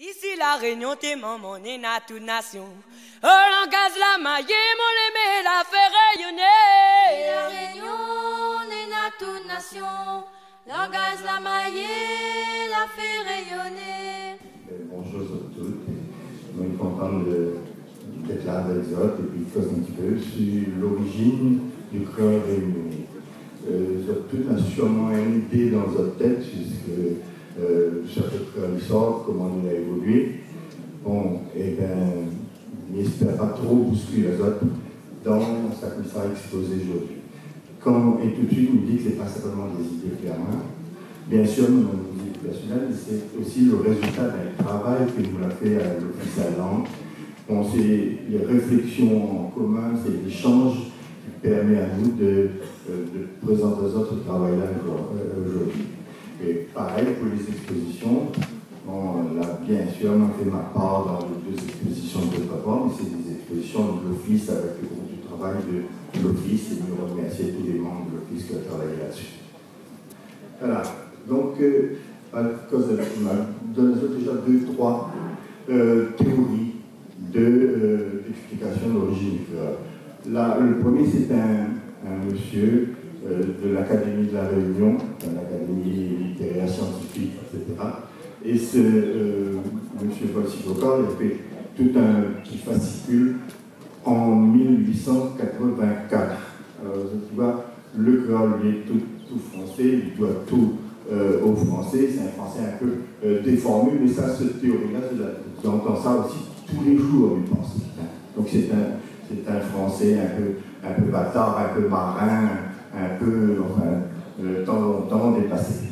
Ici la réunion t'es maman, est à toute nation. Oh langage la maille, mon l'aimé la fait rayonner. La réunion on est à toute nation. Langage la maille, la fait rayonner. Bonjour à tous. On est content d'être là avec vous et puis de un petit peu sur l'origine du créole réunionnais. Euh, vous avez toutes sûrement une idée dans votre tête, puisque euh, sort, comment il a évolué. Bon, et bien, n'espère pas trop bousculer les autres dans ce qui sera exposé aujourd'hui. Quand, et tout de suite, nous dit que ce n'est pas simplement des idées clairement. Bien sûr, nous, nous personnel, c'est aussi le résultat d'un travail que nous avons fait à l'Office à. Bon, c'est les réflexions en commun, c'est l'échange qui permet à nous de, euh, de présenter ce travail-là euh, aujourd'hui. Et pareil pour les expositions. Bon, là, bien sûr, on fait ma part dans les deux expositions de rapport, mais c'est des expositions de l'Office avec le groupe du travail de l'Office et nous remercier tous les membres de l'Office qui ont travaillé là-dessus. Voilà. Donc, euh, à cause de donne déjà deux, trois euh, théories d'explication de, euh, d'origine Là, le premier, c'est un, un monsieur euh, de l'Académie de la Réunion, littéraire, scientifique, etc. Et ce euh, M. Paul Sivocor, il a fait tout un petit fascicule en 1884. Alors, tu vois, le créole, il est tout, français, il doit tout euh, au français, c'est un français un peu euh, déformé, mais ça, cette théorie-là, tu entends ça aussi tous les jours, je pense. Donc c'est un, un français un peu, un peu bâtard, un peu marin, un peu, le temps, temps dépassé.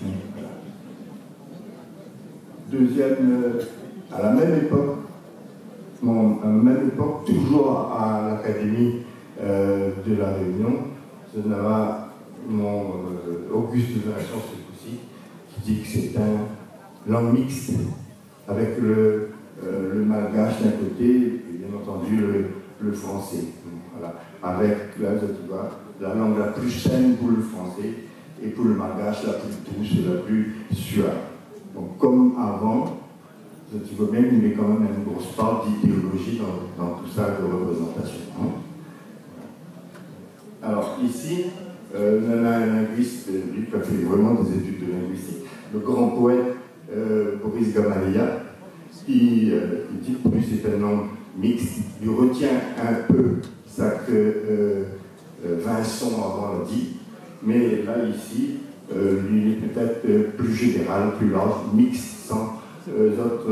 Deuxième, euh, à la même époque, à la même époque, toujours à l'Académie euh, de la Réunion, ce mon euh, Auguste de la Science aussi, qui dit que c'est un langue mixte avec le, euh, malgache d'un côté et bien entendu le, français. Avec, vois, la langue la plus saine pour le français et pour le malgache la plus douce la plus suave. Donc comme avant, tu vois bien qu'il y a quand même une grosse part d'idéologie dans, tout ça de représentation. Hein. Alors ici, euh, on a un linguiste, lui qui a fait vraiment des études de linguistique, le grand poète euh, Boris Gamalia, qui, euh, dit que c'est une langue mixte, il retient un peu ça que euh, euh, Vincent avant dit, mais là, ici, euh, est peut-être euh, plus général, plus large, mixte, sans autres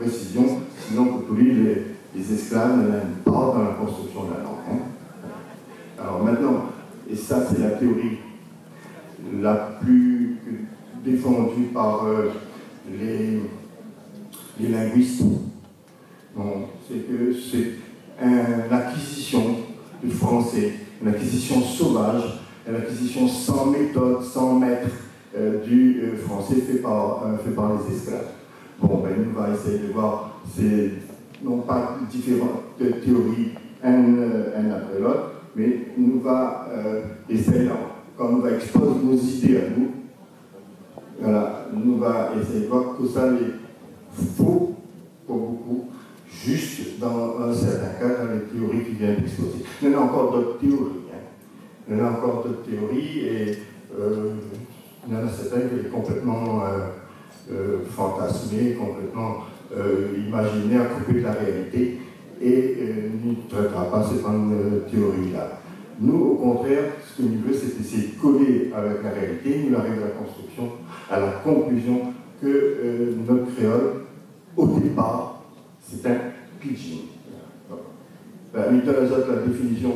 précisions, sinon pour lui, les, les esclaves n'aiment pas dans la construction de la langue. Hein. Alors maintenant, et ça c'est la théorie la plus défendue par les, les linguistes, c'est que c'est une acquisition du français une acquisition sauvage, une acquisition sans méthode, sans maître euh, du euh, français fait par, euh, fait par les esclaves. Bon, ben, on va essayer de voir ces, non pas différentes théories, un après l'autre, mais nous va essayer, quand nous va exposer nos idées à nous, voilà, nous va essayer de voir que ça est faux pour beaucoup, juste dans un certain cas, les théories qui viennent d'exposer. Il y en a encore d'autres théories. Hein. Il y en a encore d'autres théories et euh, il y en a certaines qui sont complètement euh, euh, fantasmées, complètement euh, imaginées à couper de la réalité et ne traitera pas ces grandes théories-là. Nous, au contraire, ce que nous voulons, c'est essayer de coller avec la réalité. Nous arrivons à la construction, à la conclusion que notre créole, au départ, c'est un pidgin. Ben, la définition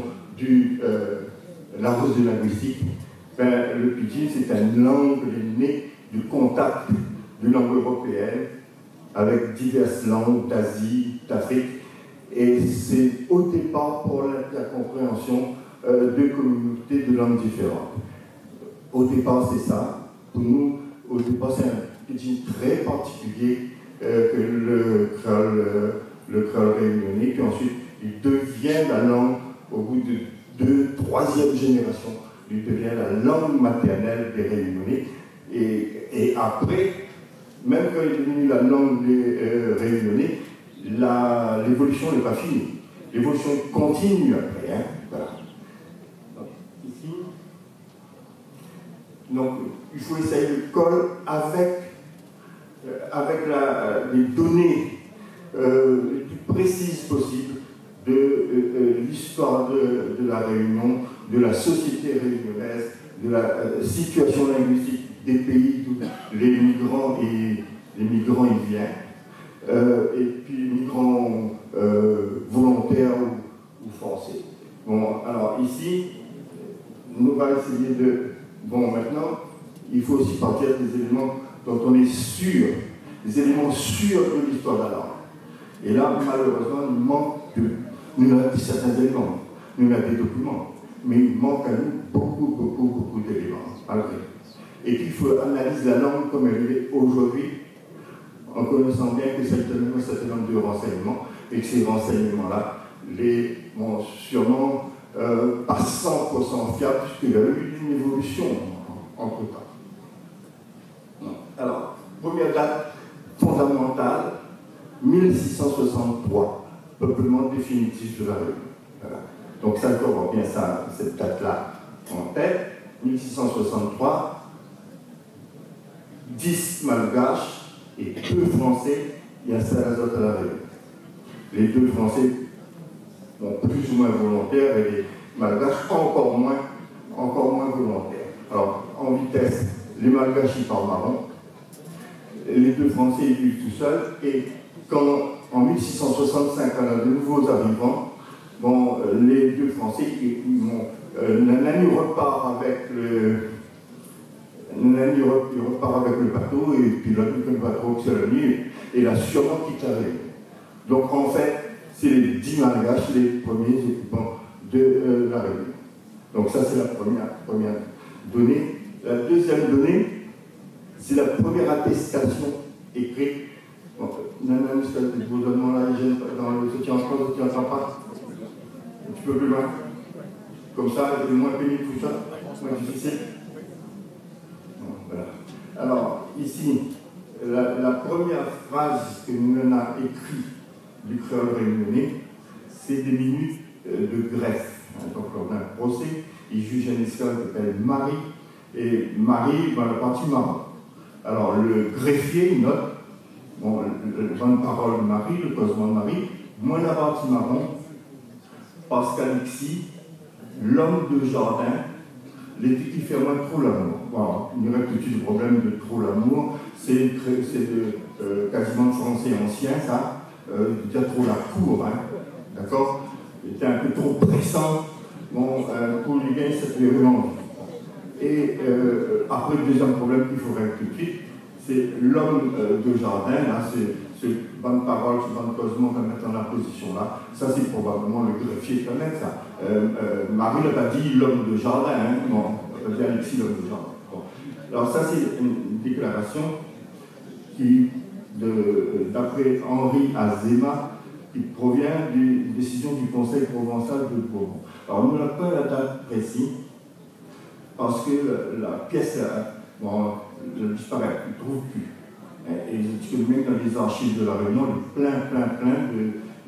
euh, la rose de linguistique. Ben, le pidgin, c'est une langue née du contact d'une langue européenne avec diverses langues d'Asie, d'Afrique. Et c'est au départ pour la, compréhension euh, de communautés de langues différentes. Au départ, c'est ça. Pour nous, au départ, c'est un pidgin très particulier euh, que le créole, euh, le créole réunionnais, puis ensuite il devient la langue, au bout de deux, troisième génération, il devient la langue maternelle des réunionnais. Et, après, même quand il est devenu la langue des euh, l'évolution n'est pas finie. L'évolution continue après. Hein. Voilà. Donc, il faut essayer de coller avec, euh, avec la, les données euh, les plus précises possibles de euh, l'histoire de, la Réunion, de la société réunionnaise, de la situation linguistique des pays d'où les migrants et les migrants y viennent, et puis migrants volontaires ou, ou, français. Bon, alors ici, nous allons essayer de Bon, maintenant, il faut aussi partir des éléments dont on est sûr, des éléments sûrs de l'histoire de la langue. Et là, malheureusement, il manque de, nous avons certains éléments, nous avons des documents, mais il manque à nous beaucoup, beaucoup, beaucoup d'éléments. Et puis il faut analyser la langue comme elle est aujourd'hui, en connaissant bien que c'est un certain nombre de renseignements, et que ces renseignements-là, les, bon, sûrement, euh, pas 100% fiable, puisqu'il y a eu une évolution entre temps. Alors, première date fondamentale, 1663, peuplement définitif de la Réunion. Donc ça encore bien ça, cette date-là en tête. 1663, 10 malgaches et 2 français y installent à la Réunion. Les deux français plus ou moins volontaires et les malgaches encore moins, encore moins volontaires. Alors, en vitesse, les malgaches y parlent marron, les deux Français y vivent tout seuls, et quand en 1665, on a de nouveaux arrivants, bon, euh, les deux Français, ils, euh, repart avec le. Nani repart avec le bateau, et puis l'autre, le bateau, c'est la nuit, et la sûrement quitte la Donc en fait, c'est les dix malgaches, les premiers occupants de euh, la Réunion. Donc ça, c'est la première, première donnée. La deuxième donnée, c'est la première attestation écrite. Bon, Nana, le gouvernement là, dans le soutien en France, soutien en pas. Un petit peu plus loin. Comme ça, c'est moins pénible tout ça, moins difficile. Alors, ici, la, première phrase que Nana écrit du créole réunionnais, c'est des minutes euh, de greffe. Donc, on a un procès, il juge un esclave qui s'appelle Marie, et Marie dans la partie marron. Alors, le greffier note, bon, le bonne parole de Marie, le causement de Marie, moins la marron, parce qu'Alexis, l'homme de jardin, l'été qui fait moins trop l'amour. Voilà, il y aurait tout de suite problème de trop l'amour, c'est euh, quasiment français ancien, ça. Euh, dire trop la cour, hein, d'accord? Il était un peu trop pressant. Bon, euh, pour lui gagner cette virulence. Et euh, après, le deuxième problème qu'il faut rectifier, c'est l'homme euh, de jardin, là, c'est ce bonne parole, ce bonne causement qu'on mettre dans la position là. Ça, c'est probablement le greffier qui mettre ça. Marie n'a pas dit l'homme de jardin, hein, non, elle a dit l'homme de jardin. Alors, ça, c'est une déclaration qui d'après Henri Azema, qui provient d'une décision du Conseil provençal de Bourbon. Alors, on n'a pas la date précise, parce que la, pièce, bon, elle disparaît, on ne trouve plus. Et que même dans les archives de la Réunion, a plein, plein, plein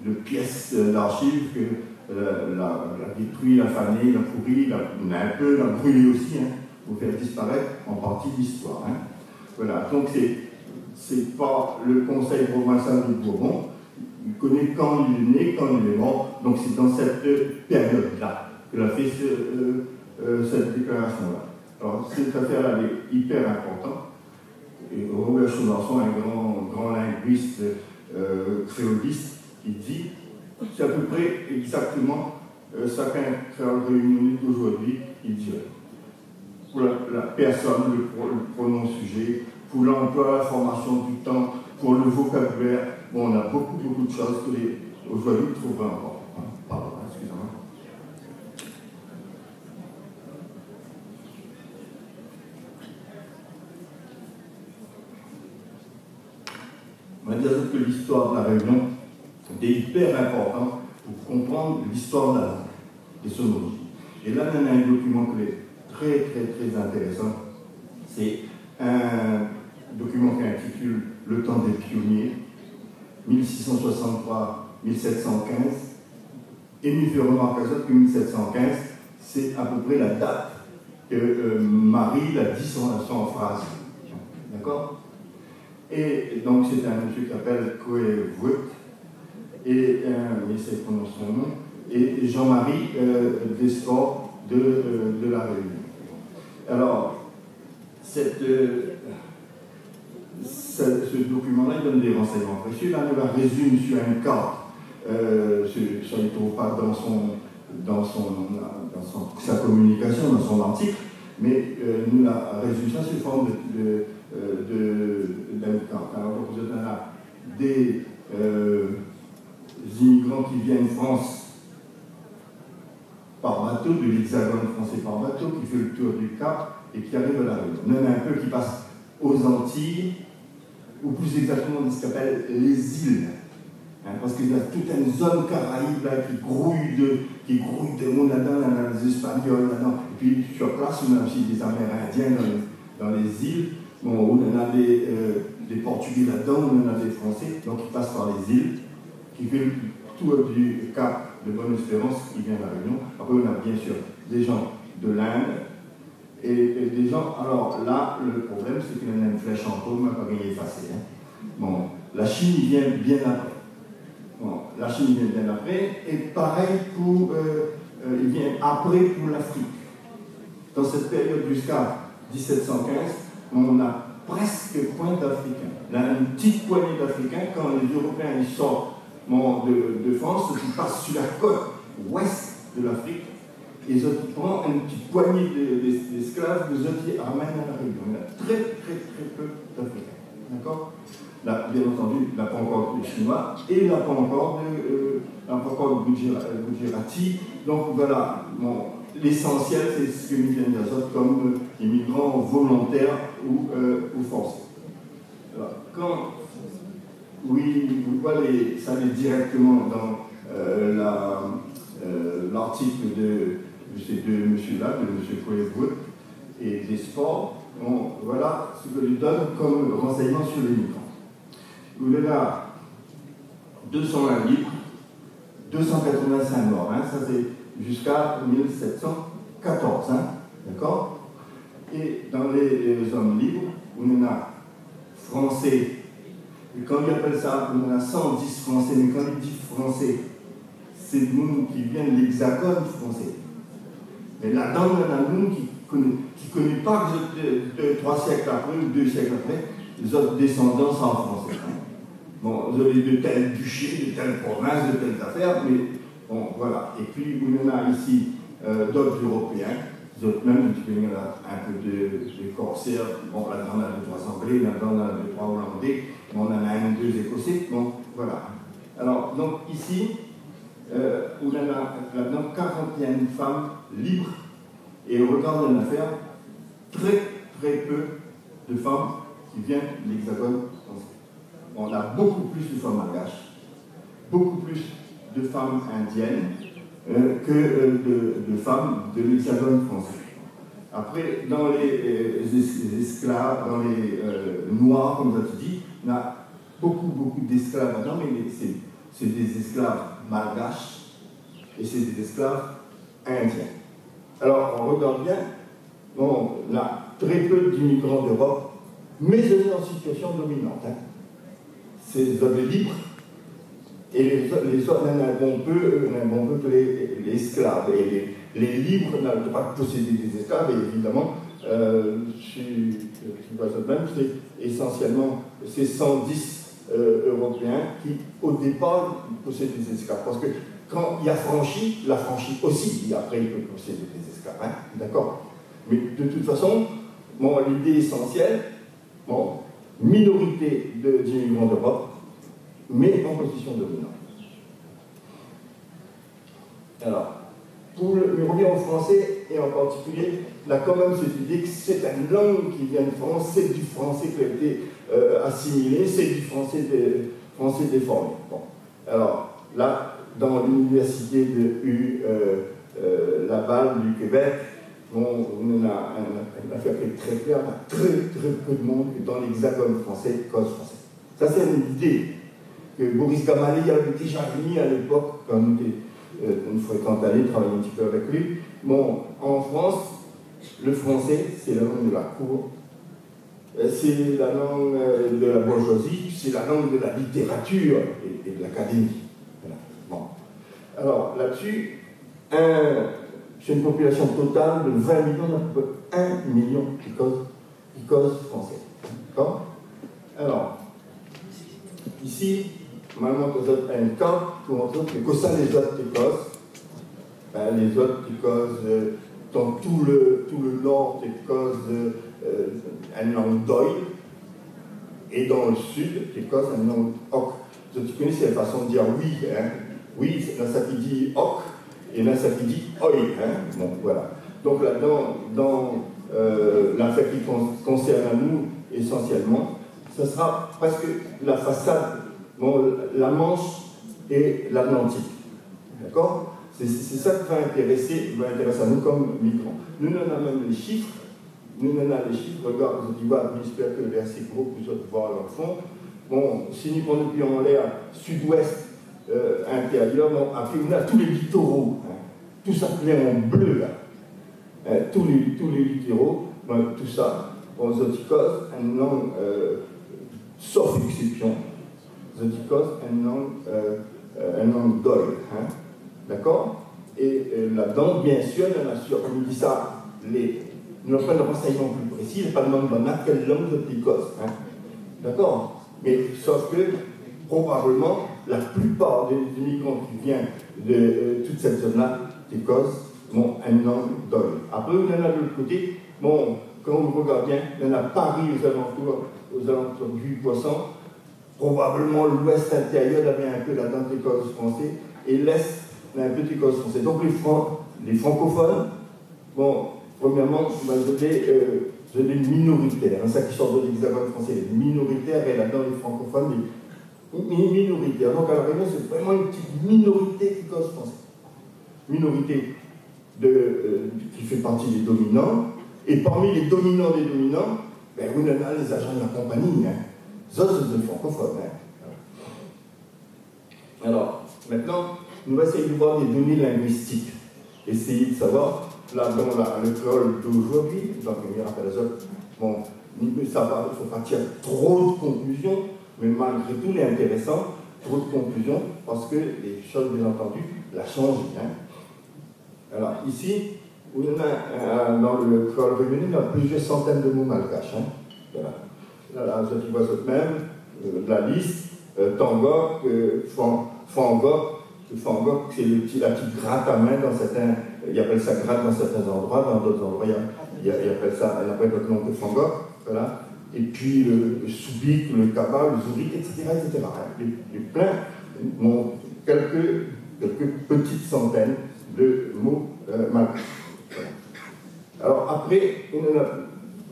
de, pièces d'archives que euh, la, la, détruit, la fanée, la pourri, la, un peu, la brûlé aussi, hein, pour faire disparaître en partie l'histoire. Hein. Voilà, donc c'est pas le Conseil provincial du Bourbon. Il connaît quand il est né, quand il est mort. Donc c'est dans cette période-là qu'il a fait euh, euh, cette déclaration-là. Alors cette affaire est hyper importante. Robert Chaudançon, un grand, grand linguiste euh, créoliste, il dit c'est à peu près exactement euh, ce qu'un créole réunionnais d'aujourd'hui, il dirait. Pour la, personne, le, pronom sujet, pour l'emploi, la formation du temps, pour le vocabulaire. On a beaucoup, beaucoup de choses que les aujourd'hui trouvent encore. Pardon, excusez-moi. Va dire que l'histoire de la Réunion est hyper importante pour comprendre l'histoire de la langue et son origine. Et là, on a un document qui est très, très, très intéressant. C'est un document qui intitule Le temps des pionniers, 1663-1700. 1715. Et nous fait remarquer que 1715, c'est à peu près la date que euh, Marie l'a dit son, son phrase. D'accord? Et donc c'est un monsieur qui s'appelle Coe et euh, c'est son nom, et Jean-Marie euh, Desports de, euh, de la Réunion. Alors, cette, ce, document-là donne des renseignements précieux. Là, nous la résume sur un cas. Euh, ça ne trouve pas dans, son, dans, son, dans son, sa communication, dans son article, mais nous la résume ça sous forme de, euh, d'un cas. Alors, vous êtes là des euh, immigrants qui viennent en France par bateau, de l'hexagone français par bateau, qui fait le tour du Cap et qui arrive à la Réunion. On a un peu qui passe aux Antilles, ou plus exactement ce qu'on appelle les îles. Hein, parce qu'il y a toute une zone caraïbe qui grouille de, qui grouille de monde là-dedans, on a Espagnols là-dedans. Et puis sur place, on a aussi des Amérindiens dans les, dans les îles. Bon, on en a des, euh, des Portugais là-dedans, on en a des Français, donc ils passent par les îles, qui le tour du Cap de Bonne-Espérance qui vient de la Réunion. Après, on a bien sûr des gens de l'Inde et, des gens. Alors là, le problème, c'est qu'il y en a une flèche en paume, pas gagné effacée. Hein. Bon, la Chine vient bien après. Bon, la Chine vient bien après, et pareil pour, euh, euh, il vient après pour l'Afrique. Dans cette période jusqu'à 1715, on a presque point d'Africains. Là, une petite poignée d'Africains, quand les Européens ils sortent de, de, France, qui passe sur la côte ouest de l'Afrique, et ils prennent une petite poignée d'esclaves, de, de, les ramènent à la. Il y a très très très peu d'Africains. D'accord? Là, bien entendu, n'a pas encore de Chinois et n'a pas encore de, euh, encore de Gujarati. Donc voilà, l'essentiel, c'est ce que nous vient d'Azot comme euh, immigrants volontaires ou, euh, ou forcés. Alors, quand oui, pourquoi les, ça directement dans euh, l'article euh, de, de, ces deux messieurs-là, de M. Coelho et des sports. Voilà ce que je donne comme renseignement sur les migrants. Vous avez là 201 livres, 285 morts, hein, ça c'est jusqu'à 1714, hein, d'accord? Et dans les, hommes libres, on en a français et quand il appelle ça, on a 110 français, mais quand il dit français, c'est nous qui viennent de l'hexagone français. Mais là-dedans, on a nous qui ne connaît, pas que trois siècles après ou deux siècles après, les autres descendants sont en français. Bon, vous avez de tels duchés, de telles provinces, de telles affaires, mais bon, voilà. Et puis, on en a ici euh, d'autres Européens, d'autres même, un peu de, de corsaires, bon, là-dedans, on a deux, trois Anglais, là-dedans, on a deux, trois Hollandais, on en a un deux Écossais, bon, voilà. Alors, donc ici, euh, on a là-dedans 41 femmes libres, et au regard de l'affaire, très très peu de femmes qui viennent de l'Hexagone. On a beaucoup plus de femmes malgaches, beaucoup plus de femmes indiennes euh, que euh, de, femmes de l'Hexagone français. Après, dans les, les esclaves, dans les noirs, comme ça se dit, on a beaucoup, beaucoup d'esclaves maintenant, mais c'est des esclaves malgaches et c'est des esclaves indiens. Alors, on regarde bien, on a très peu d'immigrants d'Europe, mais ils sont en situation dominante. Hein. C'est des hommes libres, et les, les hommes, on a un bon peu, peu que les, les, esclaves. Et les, les libres n'ont pas posséder des esclaves, et évidemment, euh, c'est essentiellement ces 110 euh, Européens qui, au départ, possèdent des esclaves. Parce que quand il a franchi, la franchi aussi, et après il peut posséder des esclaves. Hein, D'accord Mais de toute façon, bon, l'idée essentielle, bon, minorité d'immigrants d'Europe, mais en position dominante. Alors, pour le, revient au français, et en particulier, quand même cette idée que c'est une langue qui vient de France, c'est du français qui a été euh, assimilé, c'est du français, français déformé. Bon. Alors, là, dans l'université de U, euh, euh, Laval du Québec, bon, on a affaire qui est très claire, très très peu de monde dans l'hexagone français, cause français. Ça c'est une idée. Que Boris Gamaliel avait déjà mis à l'époque, quand nous euh, allée, travailler un petit peu avec lui. Bon, en France, le français, c'est la langue de la cour, euh, c'est la langue euh, de la bourgeoisie, c'est la langue de la littérature et, de l'académie. Bon. Alors là-dessus, c'est une population totale de 20 millions, peu 1 million qui cause, français. D'accord? Alors, ici, maintenant que vous avez un cas pour montrer que ça les autres Écosse, ben, les autres Écosse, euh, dans tout le, tout le nord d'Écosse, euh, un langue d'oil, et dans le sud d'Écosse, un langue hoc. Tu connais, c'est la façon de dire oui. Hein? Oui, c'est ça qui dit hoc, et là ça qui dit oi. Hein? Voilà. Donc là-dedans, dans euh, l'affaire qui concerne à nous essentiellement, ce sera presque la façade, la Manche et l'Atlantique. D'accord? C'est ça qui va intéresser, va intéresser à nous comme migrants. Nous, on a même les chiffres. Nous, on a les chiffres. Regarde, je dis, j'espère que le verset gros, vous allez voir leur fond. Bon, si nous prenons depuis en l'air sud-ouest euh, intérieur, après, on a tous les littoraux. Hein. tout ça clair en bleu, là. Hein, tous, les, tous les littéraux, tout ça, bon, Zotikos, un nom, euh, Zotikos, un nom, euh, un hein, d'accord? Et là-dedans, bien sûr, on a sûr, comme il dit ça, les, nous n'avons pas de renseignements plus précis, il pas de nom de quelle langue Zotikos, hein, d'accord? Mais sauf que, probablement, la plupart des, migrants qui viennent de euh, toute cette zone-là, d'Écosse, ont un nom d'oil. Après, on en a de l'autre côté, bon, quand on regarde bien, il y en a Paris aux alentours, aux alentours du Poisson, probablement l'ouest intérieur avait un peu la dent d'Écosse français, et l'est un peu d'Écosse français. Donc les, francophones, bon, premièrement, euh, les minoritaires, hein, ça qui sort de l'hexagone français, les minoritaires, et là-dedans les francophones, les minoritaires. Donc à la Réunion, c'est vraiment une petite minorité d'Écosse français. Minorité euh, qui fait partie des dominants. Et parmi les dominants des dominants, ben, vous avez les agents de la compagnie. Hein. C'est des francophones. Hein. Alors, maintenant, nous allons essayer de voir des données linguistiques. Essayer de savoir, là, dans l'école d'aujourd'hui, dans le premier appel bon, ça va, il ne faut pas tirer trop de conclusions, mais malgré tout, il est intéressant, trop de conclusions, parce que les choses, bien entendu, la changent. Hein. Alors ici, on a, euh, dans le col réuni, il y a plusieurs centaines de mots malgaches. Hein. Voilà. Là, je vois même, euh, la liste, euh, Tangok, Fangok, Fangok, c'est petit, la petite gratte à main dans certains, il appelle ça gratte dans certains endroits, dans d'autres endroits, il, appelle ça, il appelle d'autres nom que Fangok, voilà. Et puis le, soubik, le kaba, le zourik, etc., etc. Il y plein, bon, quelques, quelques petites centaines de mots euh, Alors après, on a,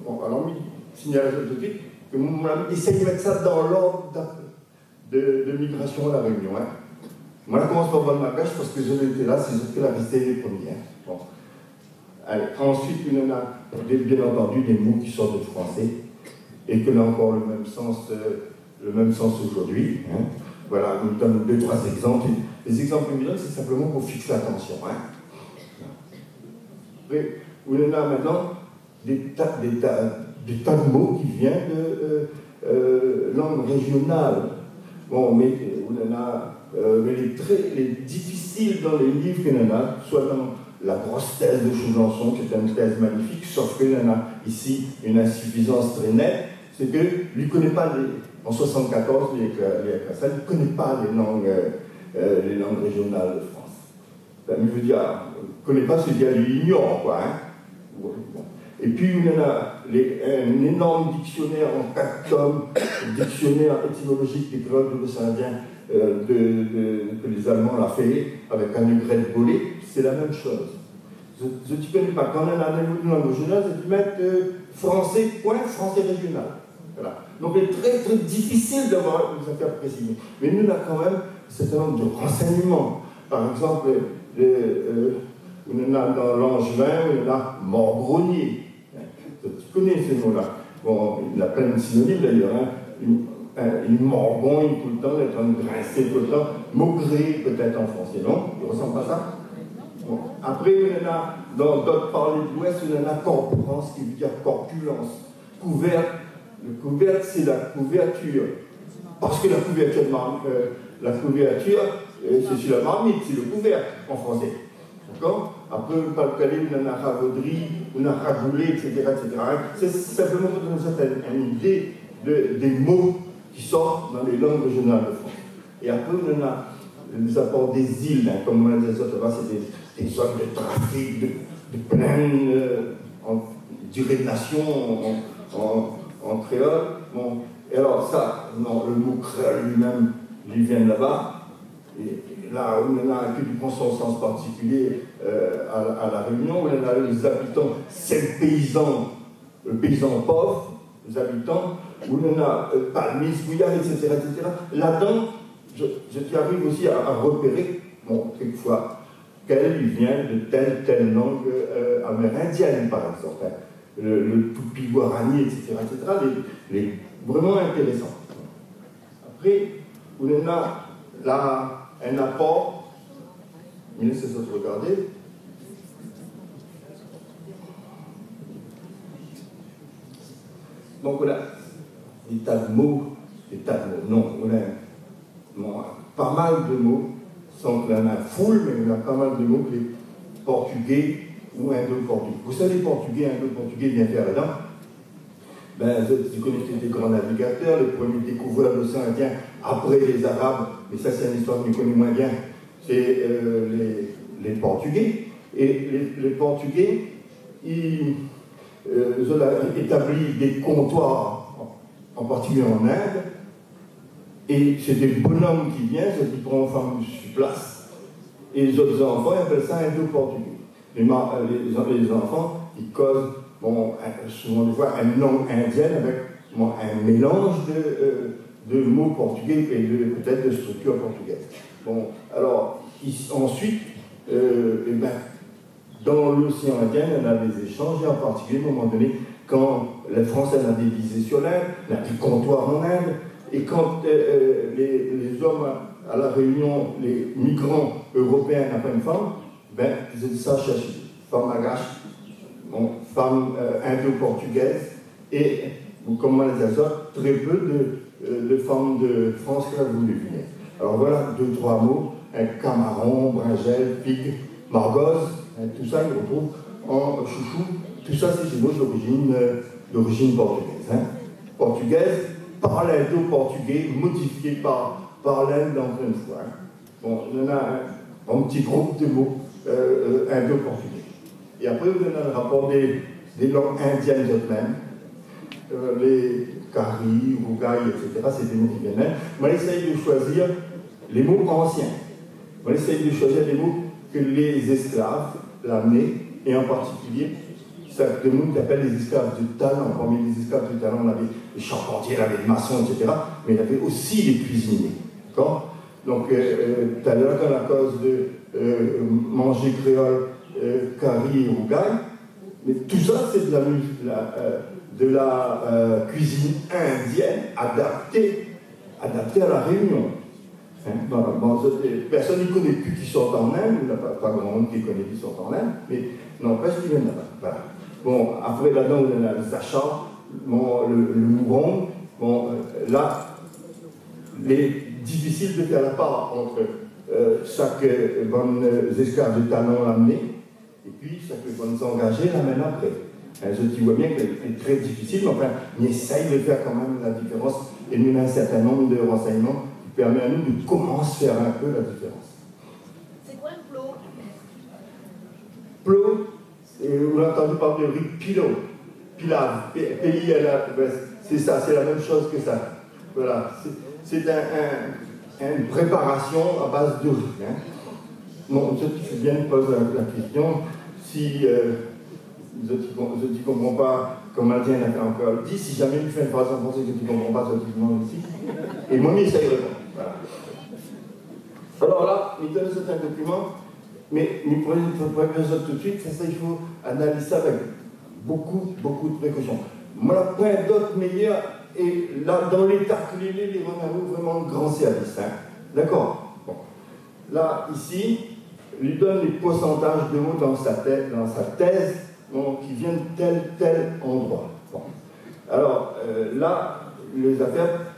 bon, alors signale tout de suite que mon ami essaye de mettre ça dans l'ordre de, migration à la Réunion. Hein. Moi, je commence par Marrakech parce que je l'étais là, c'est que la restée les premiers. Hein. Bon. Allez, ensuite, on a bien entendu des mots qui sortent de français et que là encore le même sens, euh, aujourd'hui. Hein. Voilà, je vous donne deux, trois exemples. Les exemples donne, c'est simplement pour fixer l'attention. Hein. Après, vous en a maintenant des tas, des, des tas, de mots qui viennent de euh, euh, langue régionale. Bon, mais vous en a, mais les, les difficiles dans les livres qu'il en a, soit dans la grosse thèse de Choulançon, qui est une thèse magnifique, sauf qu'il en a ici une insuffisance très nette, c'est que lui connaît pas les, en 74, il ne connaît pas les langues, euh, les langues régionales de France. Ben, il veut dire, ne connaît pas, c'est dire il ignore, quoi. Hein. Et puis, il y a un énorme dictionnaire en quatre tomes, dictionnaire étymologique des de l'océan euh, que les Allemands l'ont fait avec un de bolé, c'est la même chose. Je ne connais pas. Quand on a un langue régionale, c'est de mettre euh, français, point, français régional. Donc il est très très difficile d'avoir des affaires précises. Mais nous, on a quand même un certain nombre de renseignements. Par exemple, euh, on a dans l'Angevin, on a Morgronier. Tu connais ces mots-là. Bon, il a plein de synonymes d'ailleurs. Hein. une tout le temps, il est en train de grincer tout le temps, maugré peut-être en français, non Il ressemble pas à ça Après, il y en a, dans d'autres parler de l'Ouest, il y en a corpulence, qui veut dire corpulence. Couverte, le couvert, c'est la couverture. Parce que la couverture, euh, la couverture, euh, c'est sur la marmite, c'est le couvert en français. D'accord Après, pas le calé, on a ravaudrie, on a ragoulé, etc. etc. C'est simplement pour donner une idée de, des mots qui sortent dans les langues régionales de France. Et après, on a les apports des îles, hein, comme on l'a dit c'est des, zones de trafic, de, de pleine euh, en, de nation en, créole. Bon. Et alors ça, non, le mot créole lui-même, lui vient là-bas. Et là, on a un peu du sens particulier euh, à, la Réunion, où on a les habitants, c'est paysans, le paysan pauvre, les habitants, où on a euh, palmis, bouillard, etc. etc. Là-dedans, je, je aussi à, repérer, bon, quelquefois, qu'elle vient de telle, telle langue euh, amérindienne, par exemple. Hein. Le, le tupi-guarani, etc., etc., les, vraiment intéressant. Après, on a là un apport, est de regarder, Donc on a des tas de mots, des tas de mots. Non, on a pas mal de mots, sans qu'on en a foule, mais on a pas mal de mots que les Portugais ou Indo-Portugais. Vous savez, Portugais, Indo-Portugais vient faire là-dedans ben, vous connaissez les grands navigateurs, les premiers découvreurs de l'océan Indien après les Arabes, mais ça c'est une histoire que je connais moins bien, c'est euh, les, Portugais. Et les, Portugais, ils, euh, ont établi des comptoirs, en particulier en Inde, et c'est des bonhommes qui viennent, c'est qui prennent femme sur place, et les autres enfants, ils appellent ça indo-portugais. Les, les, les, enfants, ils causent, bon, souvent des fois, une langue indienne avec un mélange de, euh, de, mots portugais et peut-être de structures portugaises. Bon, alors, ensuite, euh, eh ben, dans l'océan Indien, on a des échanges, et en particulier, à un moment donné, quand les ont des visées sur l'Inde, on a des comptoirs en Inde, et quand euh, euh, les, hommes à la Réunion, les migrants européens n'ont une femme, ben, ils ont ça chercher. Femme agache, bon, femme euh, indo-portugaise, et, comme ça, très peu de, de, femmes de France ont voulu venir. Alors voilà deux, trois mots, un camaron, bringel, figue, margoze, hein, tout ça, ils retrouvent en chouchou. Tout ça, c'est des mots d'origine, d'origine portugaise. Hein. Portugaise, par l'indo-portugais, modifié par, par l'Inde encore une fois. Bon, on a un, petit groupe de mots euh, euh, indo-portugais. Et après, on a le rapport des, langues indiennes elles-mêmes, euh, les kari, rougaï, etc. C'est des mots qui viennent. On essaye de choisir les mots anciens. On essaye de choisir des mots que les esclaves l'amenaient, et en particulier c'est de nous qui appelle les esclaves du talent. Parmi les esclaves du talent, on avait les charpentiers, on avait les maçons, etc. Mais il y avait aussi les cuisiniers. D'accord? Donc, euh, euh, tout à l'heure, cause de manger créole, curry et rougaille, mais tout ça, c'est de la, de la cuisine indienne adaptée, adaptée à la Réunion. Hein, personne ne connaît plus qui sort en Inde, il a pas, grand monde qui connaît qui sort en Inde, mais n'empêche qu'ils viennent là-bas. Bon, après, là-dedans, on a les achats, bon, le, le mouron. Bon, euh, là, il est difficile de faire la part entre euh, chaque euh, bonne esclave de talent l'amener et puis chaque bonne engagée l'amène après. Hein, je dis vois bien que c'est très difficile, mais enfin, on essaye de faire quand même la différence et nous un certain nombre de renseignements qui permettent à nous de commencer à faire un peu la différence. C'est quoi un plot? Plot, vous avez entendu parler de riz pilo, pilav, c'est ça, c'est la même chose que ça. Voilà, c'est un, une préparation à base de riz. Hein. Bon, ceux qui bien poser la, question, si euh, je ne comprends pas comment Indien a fait encore dit, si jamais il fait une phrase en français que tu ne comprends pas, ça tu demandes ici. Et moi, il essaye de répondre. Voilà. Alors là, il donne certains documents mais il faut prévenir ça tout de suite, c'est ça, il faut analyser ça avec beaucoup, beaucoup de précautions. Moi, la point d'autre meilleur, et là, dans l'état clé, les Ronaldo, vraiment grand service. Hein. D'accord bon. Là, ici, lui donne les pourcentages de mots dans sa, tête, dans sa thèse qui viennent tel, tel endroit. Bon. Alors, euh, là, les affaires,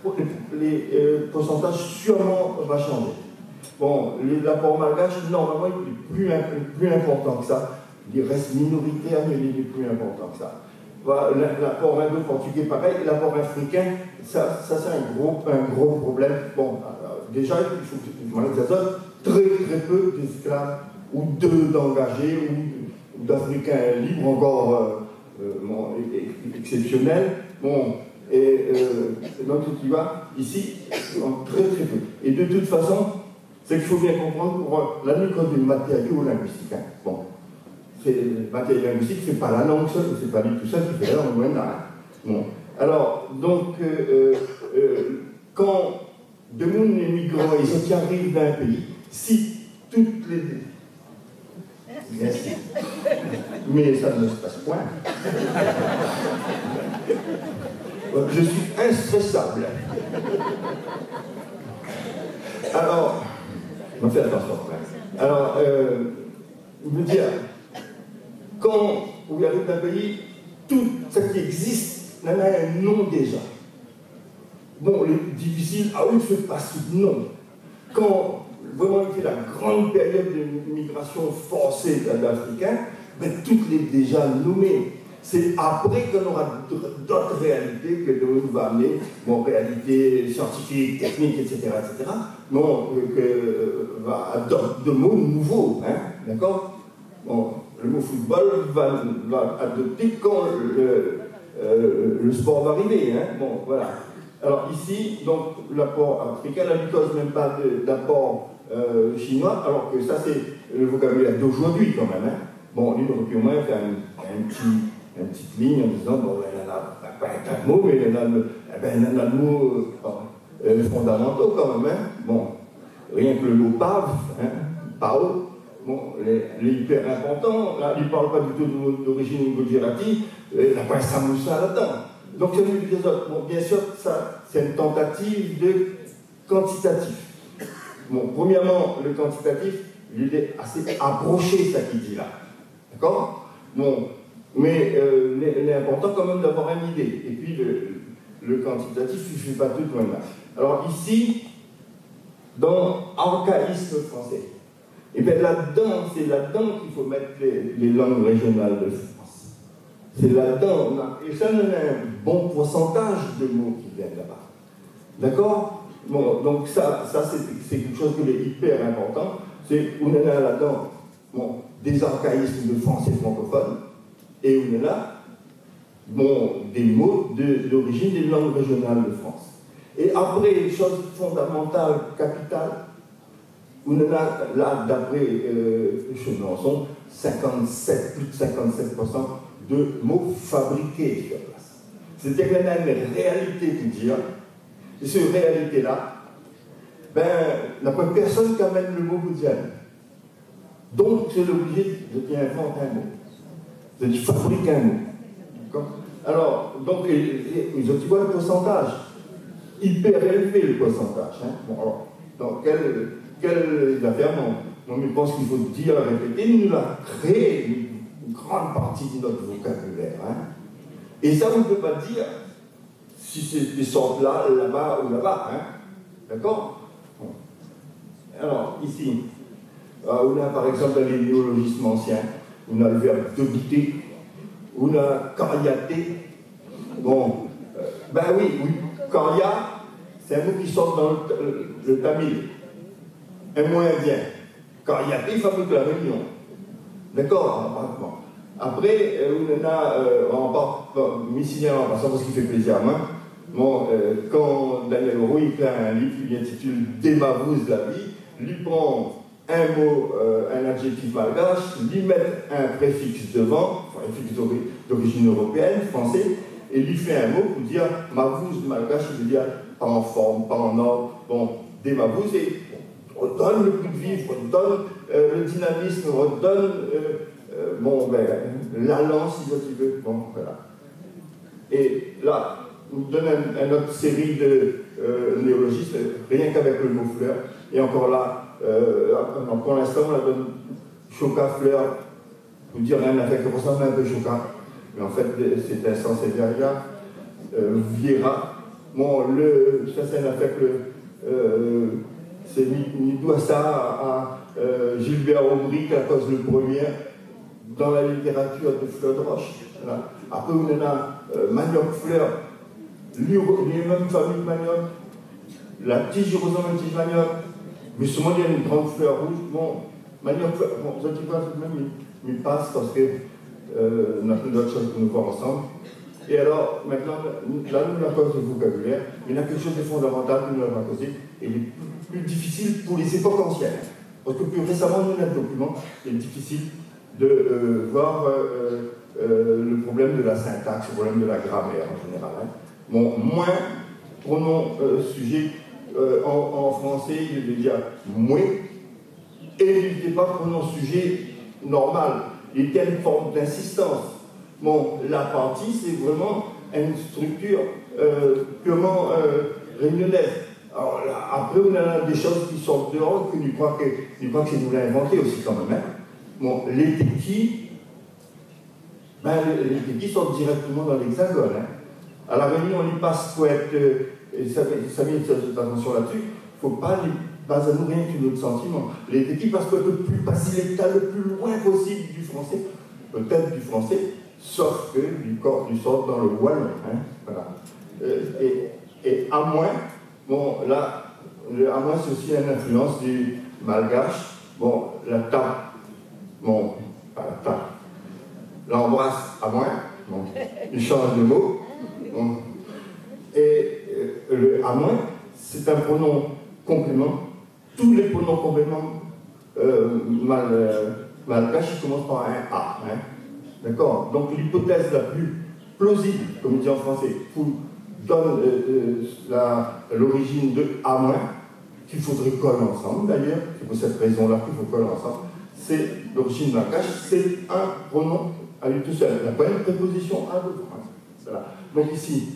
les, euh, pourcentages sûrement vont changer. Bon, l'apport malgache, normalement, il est plus, plus important que ça. Il reste minoritaire, mais il est plus important que ça. L'apport indo-portugais, pareil, l'apport africain, ça, ça c'est un gros, un gros problème. Bon, déjà, il faut que très très peu d'esclaves ou d'engagés ou d'Africains libres encore euh, euh, exceptionnels. Bon, et euh, donc tu vois, ici, très très peu. Et de toute façon, c'est qu'il faut bien comprendre pour la lutte contre les matériaux linguistiques. Hein. Bon, c'est matériaux linguistique, c'est pas la langue seule, c'est pas du tout ça qui fait la langue hein. Bon, alors, donc, euh, euh, quand de monde et ceux qui arrivent d'un pays, si toutes les. Merci. Mais ça ne se passe point. Je suis instressable. Alors, on fait attention. Alors, euh, veux dire, quand vous arrivez d'un pays, tout ce qui existe en a un nom déjà. Bon, est difficile, ah oui, je ne pas ce nom. Quand vraiment fait la grande période de migration forcée d'Africains, ben, toutes les déjà nommées. C'est après qu'on aura d'autres réalités que nous va amener, bon, réalités scientifiques, techniques, etc., etc., non, que, euh, d'autres mots nouveaux, hein, d'accord? Bon, Le mot football va, va adopter quand le, euh, le, sport va arriver, hein, bon, voilà. Alors ici, donc, l'apport africain, là, ne cause même pas d'apport euh, chinois, alors que ça, c'est le vocabulaire d'aujourd'hui, quand même, hein. Bon, lui, aurait au moins faire un petit une petite ligne en disant bon, elle n'a pas un mots, mais elle a, eh ben, a le mot euh, fondamentaux quand même. Hein. Bon, rien que le mot pave, hein, pao, bon, il est hyper important. Là, il ne parle pas du tout d'origine Gujarati, il n'a pas un samoussa là-dedans. Donc, c'est. Bon, bien sûr, ça, c'est une tentative de quantitatif. Bon, premièrement, le quantitatif, il est assez approché, ça qui dit là. D'accord? Bon, mais euh, il est important quand même d'avoir une idée. Et puis le, quantitatif, il ne fait pas tout loin là. Alors ici, dans archaïsme français, et eh bien là-dedans, c'est là-dedans qu'il faut mettre les, langues régionales de France. C'est là-dedans. Et ça, on a un bon pourcentage de mots qui viennent là-bas. D'accord? Bon, donc ça, ça c'est quelque chose qui est hyper important. C'est on a là-dedans bon, des archaïsmes de français francophone, et on a là bon, des mots d'origine des langues régionales de France. Et après, chose fondamentale, capitale, on a là, d'après euh, Chenonçon, 57, plus de 57% de mots fabriqués sur place. C'est-à-dire a une réalité qui dit, et cette réalité-là, ben, n'a pas personne qui amène le mot bouddhienne. Donc, c'est obligé de inventer un mot de fabriquer un mot. Alors, donc, ils ont dit, le pourcentage, hyper élevé le pourcentage. Hein. Bon, alors, donc, quelle, affaire, non, mais je pense qu'il faut dire, répéter, nous a créé une, grande partie de notre vocabulaire. Hein. Et ça, on ne peut pas dire si c'est des sortes là, là-bas ou là-bas. Hein. D'accord? Alors, ici, euh, on a par exemple les néologismes anciens on a le verbe debiter, on a cariater. Bon, euh, ben oui, oui, caria, c'est un mot qui sort dans le, tamil, un mot indien. Cariater fabrique la réunion. D'accord Après, euh, on a, euh, en part, en passant parce qu'il fait plaisir à moi, bon, euh, quand Daniel il fait un livre qui s'intitule de la vie, lui prend un mot, euh, un adjectif malgache, lui mettre un préfixe devant, enfin un préfixe d'origine européenne, français, et lui fait un mot pour dire mavouz malgache, il veut dire pas en forme, pas en ordre, bon, des mavouz, et on redonne le coup de vivre, on redonne euh, le dynamisme, on redonne euh, bon, ben, l'allant si tu veux, bon, voilà. Et là, nous donne une autre série de euh, néologismes, rien qu'avec le mot fleur. Et encore là, euh, pour l'instant, on la donne choca, fleur, vous dire rien avec, ça ressemble un peu choca. Mais en fait, c'est un sens derrière. Euh, Viera. Bon, le, ça, c'est un affect, euh, c'est mis ça à, euh, Gilbert Aubry, à cause le premier, dans la littérature de Fleur de Roche. Après, on a euh, Manioc Fleur, lui-même famille Manioc, la à une tige Manioc, mais souvent il y a une grande fleur rouge. Bon, Fleur, bon, ça qui passe même, il, passe parce que euh, on a plein d'autres choses pour nous voir ensemble. Et alors, maintenant, là, nous, cause du vocabulaire, il y a quelque chose de fondamental que nous avons causé, et il est plus, difficile pour les époques anciennes. Parce que plus récemment, nous, avons un document, il est difficile de euh, voir euh, euh, le problème de la syntaxe, le problème de la grammaire en général. Hein. Bon, moins, prenons sujet en, français, il veut dire moins, et n'hésitez pas, prenons sujet normal. Il y a une forme d'insistance. Bon, la partie, c'est vraiment une structure purement réunionnaise. Alors après, on a des choses qui sortent dehors, que je crois que, je crois que c'est nous l'a inventé aussi quand même. Hein. Bon, les téquis, ben, les téquis sortent directement dans l'hexagone. Hein. À la Réunion, on y passe poète, euh, et met attention là-dessus, il ne faut pas les baser à nous rien qu'une autre sentiment. Les téquis passent le plus le plus loin possible du français, peut-être du français, sauf que du corps du sort dans le wallon. Hein, voilà. Euh, et, à moins Bon, là, à moi, c'est aussi une influence du malgache. Bon, la ta, bon, pas la ta, l'embrasse à moi, bon, il change de mot. Et euh, le à moins, c'est un pronom complément. Tous les pronoms compléments euh, mal, euh, malgaches commencent par un A. Hein. D'accord? Donc l'hypothèse la plus plausible, comme on dit en français, pour donne l'origine de moins, qu'il faudrait coller ensemble d'ailleurs, c'est pour cette raison-là qu'il faut coller ensemble, c'est l'origine de la cache, c'est un pronom à lui tout seul. Il n'y a pas une préposition à deux voilà. Donc ici,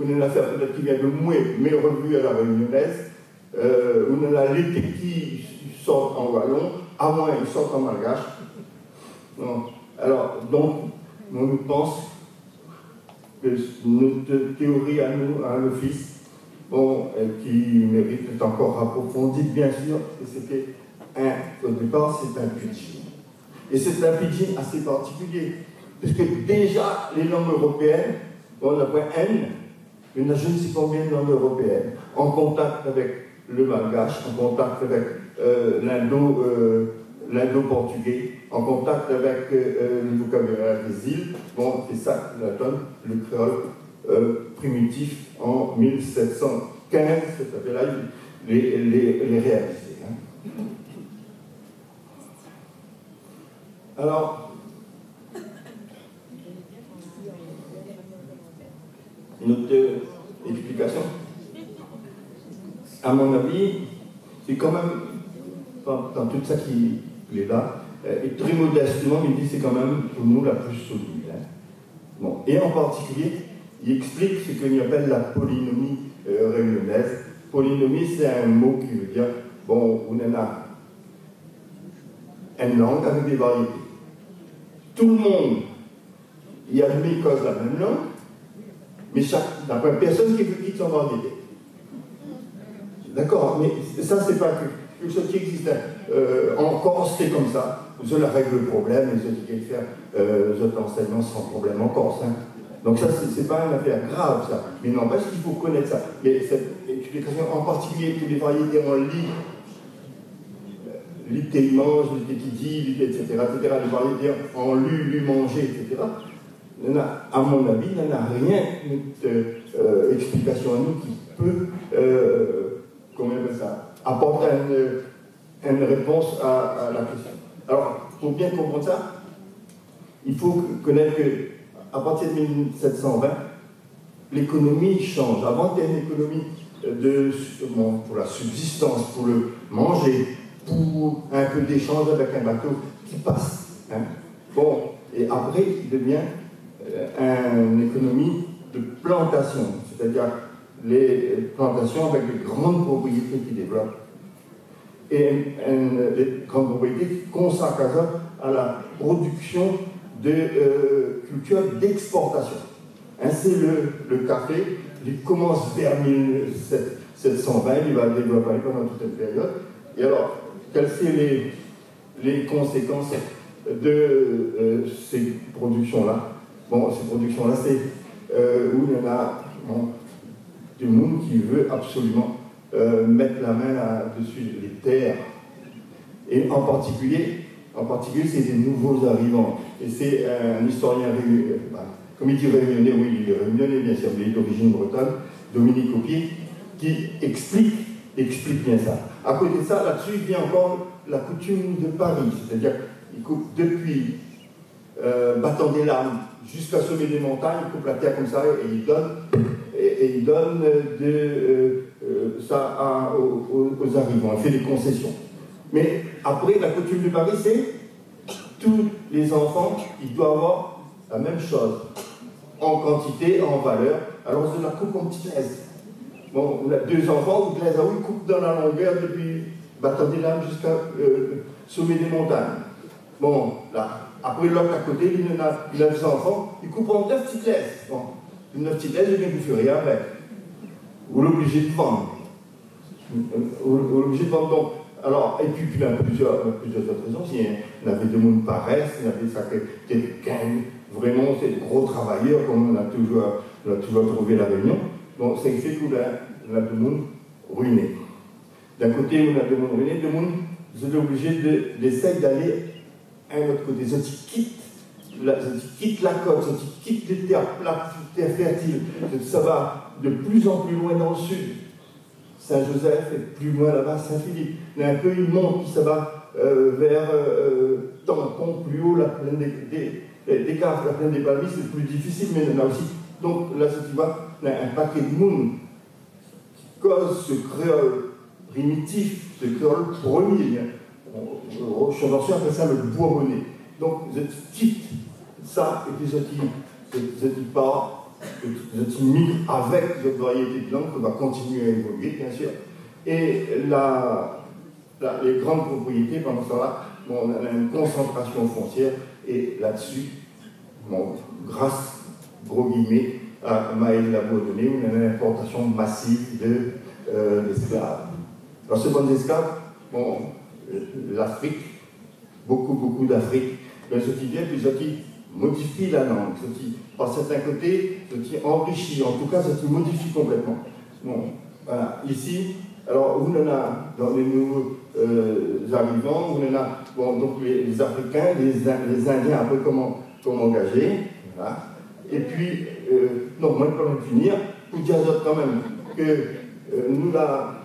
on a peut-être qui vient de mouer, mais revue à la réunionnaise, euh, on a l'été qui sort en wallon, à moins ils sortent en malgache. Alors, donc, on pense notre théorie à nous, à l'office, bon, qui mérite d'être encore approfondie, bien sûr, c'était un, au départ, c'est un pidgin. Et c'est un pidgin assez particulier, puisque déjà, les langues européennes, on a point N, il y a je ne sais combien de langues européennes, en contact avec le malgache, en contact avec euh, euh, l'indo-portugais, en contact avec euh, le vocabulaire des îles. Bon, c'est ça la donne le créole primitif en 1715, c'est-à-dire là, les, les, les réaliser. Hein. Alors, notre explication, à mon avis, c'est quand même dans, tout ça qui est là, euh, et très modestement, il dit c'est quand même pour nous la plus solide. Hein. Bon. Et en particulier, il explique ce qu'il appelle la polynomie euh, réunionnaise. Polynomie, c'est un mot qui veut dire, bon, on en a une langue avec des variétés. Tout le monde y admet cause la même langue, mais chaque, personne qui quitter son variété. D'accord, mais ça, c'est pas quelque chose qui existe. Euh, en Corse, c'est comme ça je la règle le problème et je vais faire euh, sans problème en Corse. Hein. Donc ça, c'est pas une affaire grave, ça. Mais n'empêche qu'il faut connaître ça. Explication, en particulier toutes les variétés en lit, lit qui mange, lit qui dit, etc., etc., les variétés en lu, lu, manger, etc., à mon avis, il n'y en a rien, une euh, à nous qui peut, euh, comment ça, apporter une, réponse à la question. Alors, pour bien comprendre ça, il faut connaître qu'à partir de 1720, l'économie change. Avant qu'il y ait une économie de, pour la subsistance, pour le manger, pour un peu d'échange avec un bateau qui passe. Hein. Bon, et après, il devient euh, une économie de plantation. c'est-à-dire les plantations avec des grandes propriétés qui développent et des grandes propriétés qui consacrent à la production de euh, cultures d'exportation. Ainsi, le, le, café, il commence vers 1720, il va développer pendant toute une période. Et alors, quelles sont les, les conséquences de euh, ces productions-là? Bon, ces productions-là, c'est euh, où il y en a du monde qui veut absolument euh, mettre la main là-dessus, les terres. Et en particulier, en particulier, c'est des nouveaux arrivants. Et c'est un historien, bah, comme il dit réunionnais, oui, il est réunionnais, bien sûr, mais d'origine bretonne, Dominique Aupier, qui explique, explique bien ça. À côté de ça, là-dessus, vient encore la coutume de Paris, c'est-à-dire il coupe depuis euh, battant des larmes jusqu'à sommet des montagnes, il coupe la terre comme ça et il donne, et, il donne de, euh, euh, ça aux, arrivants, il fait des concessions. Mais après, la coutume de Paris, c'est tous les enfants, ils doivent avoir la même chose, en quantité, en valeur. Alors on se la coupe en petites laises. Bon, on a deux enfants, vous les avez coupe dans la longueur depuis lames jusqu'à sommet des montagnes. Bon, là, après l'autre à côté, il a, il a des enfants, il coupe en neuf petites. Bon, une neuf petites laisses, il ne plus rien avec. Vous l'obligez de vendre. Vous l'obligez de vendre. Donc, alors, et puis, il y a plusieurs, plusieurs autres raisons. Il y avait des monde paresse, il y avait ça quelqu'un, vraiment, c'est des gros travailleurs, comme on a toujours, a toujours trouvé la réunion. Donc, c'est fait qu'on a, a des monde ruiné. D'un côté, on a des monde ruiné, des monde, vous obligé d'essayer d'aller un autre côté. Ils quittent la, quitte la côte, ils quittent les terres plates, les terres fertiles. Ça va de plus en plus loin dans le sud. Saint-Joseph et plus loin là-bas Saint-Philippe. Mais un peu, ils montent, ça va euh, vers euh, plus haut, la plaine des, des, la plaine des Palmis, c'est plus difficile, mais il y en a aussi. Donc là, tu vois, il y a un paquet de monde qui cause ce créole primitif, ce créole premier Chandancier appelle ça le bourbonnais. Donc, vous quitte ça, et puis êtes pas, vous mis avec cette variété de langue qui va continuer à évoluer, bien sûr. Et la, les grandes propriétés, pendant ce temps-là, on a une concentration foncière, et là-dessus, grâce, gros guillemets, à Maël Labourdonnais, on a une importation massive d'esclaves. De, Alors, ces bonnes esclaves, bon, l'Afrique, beaucoup, beaucoup d'Afrique, ben, ce qui vient, puis ce qui modifie la langue, ce qui, par certains côtés, ce qui enrichit, en tout cas, ce qui modifie complètement. Bon, voilà, ici, alors, on en a dans les nouveaux euh, arrivants, on en a, bon, donc les, Africains, les, Indiens, après, comment, comment engager, voilà. Et puis, euh, non, moi, quand même finir, pour dire quand même que euh, nous, là,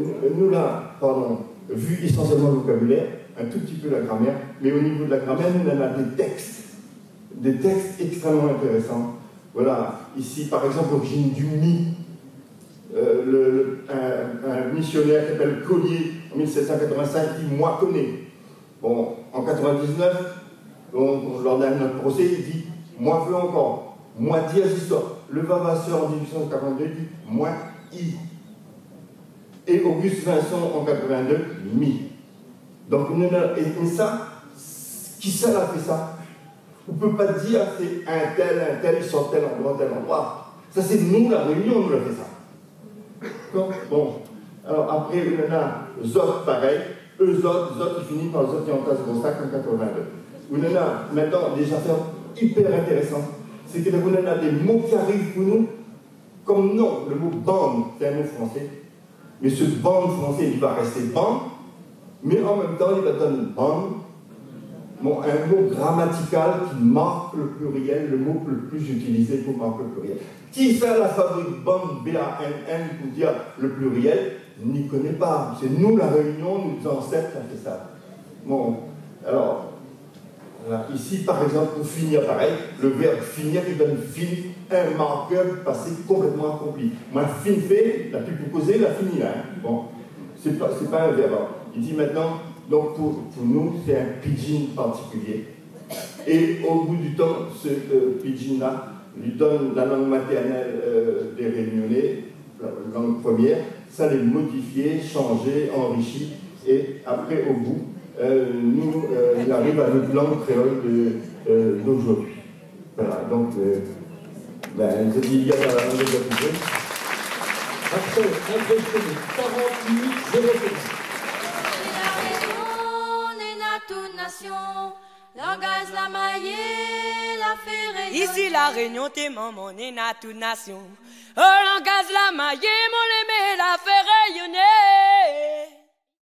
nous, là, pardon, vu essentiellement le vocabulaire, un tout petit peu la grammaire, mais au niveau de la grammaire, nous, on a des textes, des textes extrêmement intéressants. Voilà, ici, par exemple, origine du mi. Euh, un, missionnaire qui s'appelle Collier, en 1785, dit Moi connais. Bon, en 99, lors d'un autre procès, il dit Moi veux encore. Moi dis à Le Vavasseur en 1842 dit Moi i et Auguste Vincent en 82, mi. Donc, et, ça, qui ça a fait ça? On ne peut pas dire c'est un tel, un tel, ils sont tel endroit, tel endroit. Ça, c'est nous, la Réunion, nous l'a fait ça. Bon. Alors, après, on a Zot, pareil. Eux, Zot, Zot, qui finit par Zot et en tasse Grossac en 82. On a maintenant des affaires hyper intéressantes. C'est que en a des mots qui arrivent pour nous, comme non, le mot bande, c'est un mot français mais ce bande français, il va rester bande, mais en même temps, il va donner bande, bon, un mot grammatical qui marque le pluriel, le mot le plus utilisé pour marquer le pluriel. Qui fait la fabrique bande, B-A-N-N, pour dire le pluriel? N'y connaît pas. C'est nous, la Réunion, nos ancêtres, qui ont fait ça. Bon, alors, Ici, par exemple, pour finir pareil, le verbe finir, il donne fin, un marqueur passé complètement accompli. Moi, fin fait, la plus causer, la fini là. Hein. Bon, c'est pas, pas un verbe. Il dit maintenant, donc pour, nous, c'est un pidgin particulier. Et au bout du temps, ce euh, pidgin-là, lui donne la langue maternelle euh, des Réunionnais, la langue première, ça les modifier, changer, enrichir, et après, au bout, nous, euh, il arrive à notre langue créole d'aujourd'hui. Voilà, donc, ben, il y a la langue de Après, impressionné, 40 minutes, 0 Langage la maillée, la fait Ici la réunion, t'es maman, est toute nation. Oh, langage la maillée, mon l'aimé, la fait rayonner.